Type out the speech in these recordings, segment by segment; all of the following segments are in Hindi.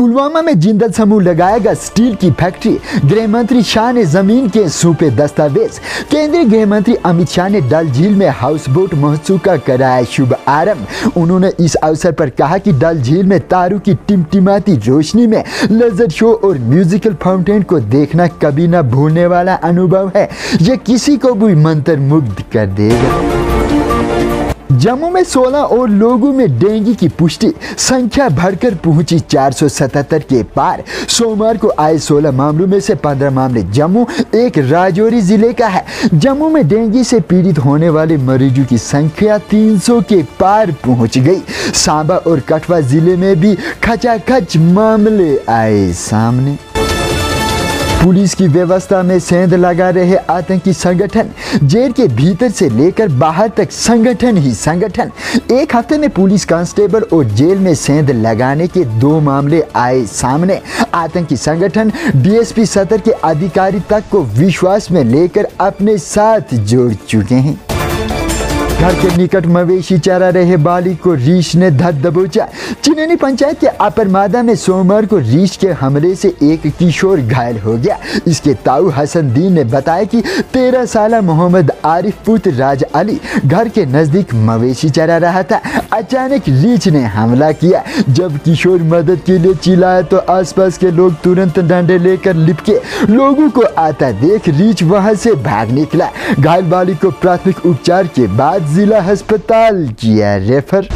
पुलवामा में जिंदल समूह लगाएगा स्टील की फैक्ट्री। गृह मंत्री शाह ने ज़मीन के सूपे दस्तावेज़। केंद्रीय गृह मंत्री अमित शाह ने डल झील में हाउस बोट महोत्सव का कराया शुभ आरंभ। उन्होंने इस अवसर पर कहा कि डल झील में तारों की टिमटिमाती रोशनी में लेजर शो और म्यूजिकल फाउंटेन को देखना कभी न भूलने वाला अनुभव है। यह किसी को भी मंत्र कर देगा। जम्मू में 16 और लोगों में डेंगू की पुष्टि। संख्या बढ़कर पहुँची 477 के पार। सोमवार को आए 16 मामलों में से 15 मामले जम्मू, एक राजौरी ज़िले का है। जम्मू में डेंगू से पीड़ित होने वाले मरीजों की संख्या 300 के पार पहुँच गई। सांबा और कठवा ज़िले में भी खचाखच मामले आए सामने। पुलिस की व्यवस्था में सेंध लगा रहे आतंकी संगठन, जेल के भीतर से लेकर बाहर तक संगठन ही संगठन। एक हफ़्ते में पुलिस कांस्टेबल और जेल में सेंध लगाने के दो मामले आए सामने। आतंकी संगठन, डीएसपी सतर के अधिकारी तक को विश्वास में लेकर अपने साथ जोड़ चुके हैं। घर के निकट मवेशी चरा रहे बालिक को रीछ ने धर दबोचा। चिननी पंचायत के अपर मादा में सोमवार को रीछ के हमले से एक किशोर घायल हो गया। इसके ताऊ हसन दीन ने बताया कि तेरह साल मोहम्मद आरिफ पुत्र राज अली घर के नज़दीक मवेशी चरा रहा था। अचानक रीछ ने हमला किया। जब किशोर मदद के लिए चिल्लाया तो आसपास के लोग तुरंत डंडे लेकर लिपके। लोगों को आता देख रीछ वहाँ से भाग निकला। घायल बालिक को प्राथमिक उपचार के बाद जिला अस्पताल किया रेफर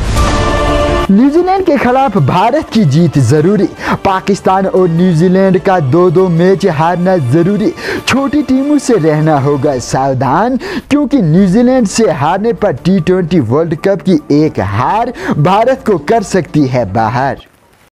न्यूजीलैंड के खिलाफ भारत की जीत ज़रूरी। पाकिस्तान और न्यूजीलैंड का दो दो मैच हारना ज़रूरी। छोटी टीमों से रहना होगा सावधान, क्योंकि न्यूजीलैंड से हारने पर टी ट्वेंटी वर्ल्ड कप की एक हार भारत को कर सकती है बाहर।